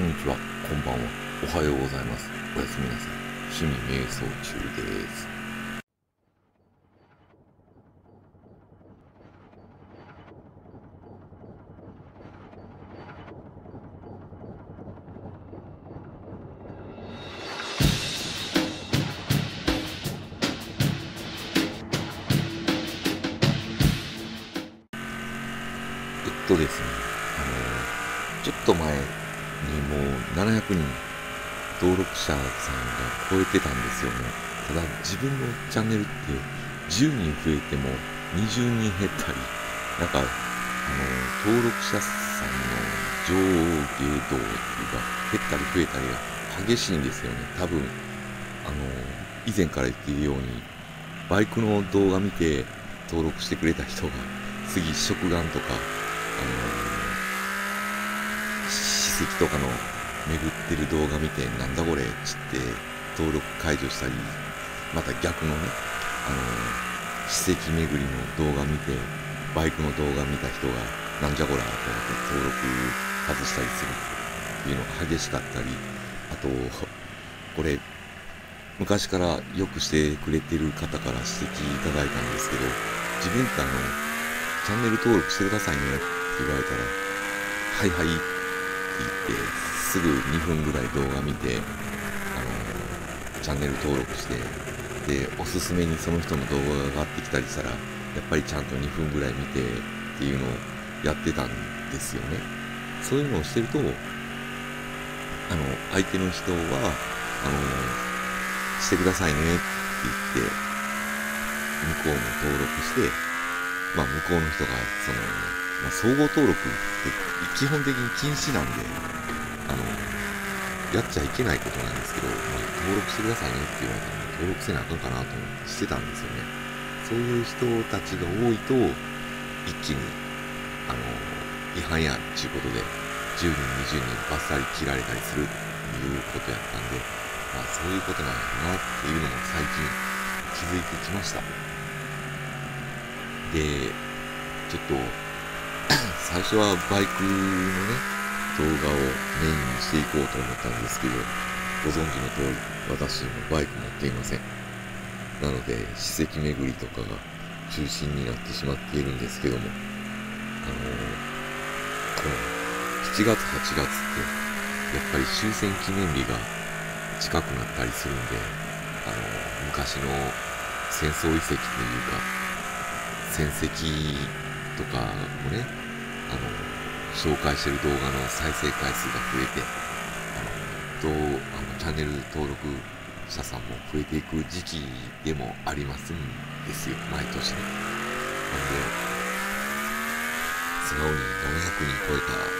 こんにちは、こんばんは、おはようございます。おやすみなさい。趣味瞑想中です。えっとですね、あのちょっと前にもう700人登録者さんが超えてたんですよね。ただ自分のチャンネルって10人増えても20人減ったり、なんか、あの、登録者さんの上下動が減ったり増えたりが激しいんですよね。多分、あの、以前から言っているように、バイクの動画見て登録してくれた人が、次、食玩とか、あの史跡とかの巡ってる動画見て、なんだこれっつって登録解除したり、また逆のね、あの史跡巡りの動画見て、バイクの動画見た人が、なんじゃこらと思って登録外したりするっていうのが激しかったり、あと、これ、昔からよくしてくれてる方から指摘いただいたんですけど、自分ってあの、チャンネル登録してくださいねって言われたら、はいはいって言って、すぐ2分ぐらい動画見て、あの、チャンネル登録して、で、おすすめにその人の動画が上がってきたりしたら、やっぱりちゃんと2分ぐらい見てっていうのをやってたんですよね。そういうのをしてると、あの、相手の人は、あの、してくださいねって言って、向こうも登録して、まあ向こうの人が、その、まあ、総合登録って基本的に禁止なんで、あの、やっちゃいけないことなんですけど、まあ、登録してくださいねって言われたら、登録せなあかんかなと思ってしてたんですよね。そういう人たちが多いと、一気に、あの、違反やっていうことで、10人、20人バッサリ切られたりするっていうことやったんで、まあそういうことなんだなっていうのも最近気づいてきました。で、ちょっと、最初はバイクのね、動画をメインにしていこうと思ったんですけど、ご存知の通り、私もバイク持っていません。なので、史跡巡りとかが中心になってしまっているんですけども、あのこの7月、8月って、やっぱり終戦記念日が近くなったりするんで、あの昔の戦争遺跡というか、戦績とかもね、あの、紹介してる動画の再生回数が増えて、あの、どう、あの、チャンネル登録者さんも増えていく時期でもありますんですよ、毎年ね。なんで、素直に700人超えた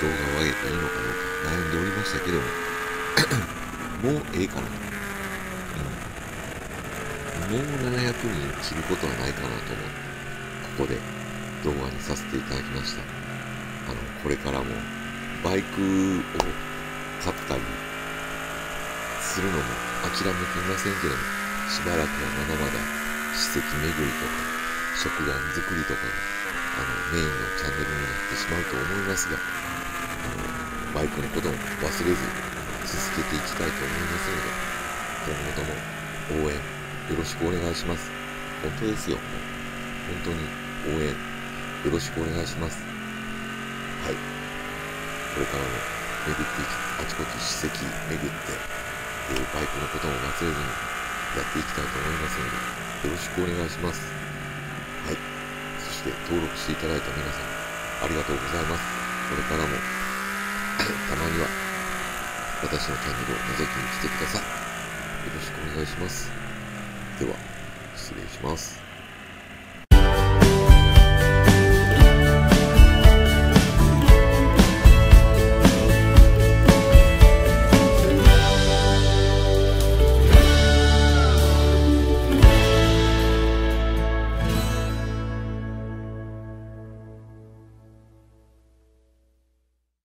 動画を上げていいのかどうか悩んでおりましたけども、もうええかな。うん。もう700人切ることはないかなと思って、ここで動画にさせていただきました。あの、これからもバイクを買ったりするのも諦めていませんけども、しばらくはまだまだ史跡巡りとか、食玩作りとかが、あの、メインのチャンネルになってしまうと思いますが、あの、バイクのことも忘れず続けていきたいと思いますので、今後とも応援よろしくお願いします。本当ですよ。本当に応援よろしくお願いします。はい。これからも巡っていき、あちこち史跡巡って、で、バイクのことも忘れずにやっていきたいと思いますので、よろしくお願いします。はい。そして登録していただいた皆さん、ありがとうございます。これからも、たまには、私のチャンネルを覗きに来てください。よろしくお願いします。では、失礼します。